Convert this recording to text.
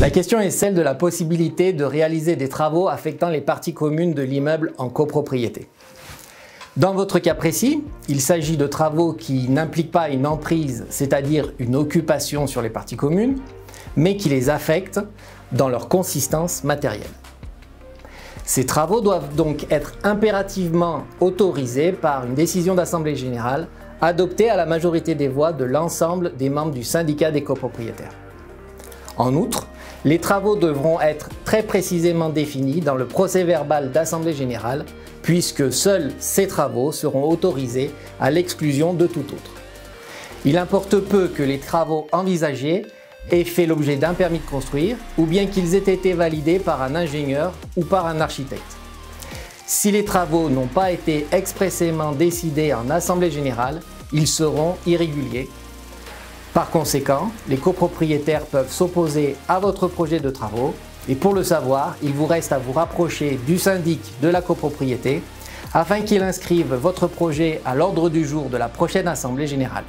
La question est celle de la possibilité de réaliser des travaux affectant les parties communes de l'immeuble en copropriété. Dans votre cas précis, il s'agit de travaux qui n'impliquent pas une emprise, c'est-à-dire une occupation sur les parties communes, mais qui les affectent dans leur consistance matérielle. Ces travaux doivent donc être impérativement autorisés par une décision d'Assemblée générale adoptée à la majorité des voix de l'ensemble des membres du syndicat des copropriétaires. En outre, les travaux devront être très précisément définis dans le procès verbal d'Assemblée générale puisque seuls ces travaux seront autorisés à l'exclusion de tout autre. Il importe peu que les travaux envisagés aient fait l'objet d'un permis de construire ou bien qu'ils aient été validés par un ingénieur ou par un architecte. Si les travaux n'ont pas été expressément décidés en Assemblée générale, ils seront irréguliers. Par conséquent, les copropriétaires peuvent s'opposer à votre projet de travaux et pour le savoir, il vous reste à vous rapprocher du syndic de la copropriété afin qu'il inscrive votre projet à l'ordre du jour de la prochaine Assemblée générale.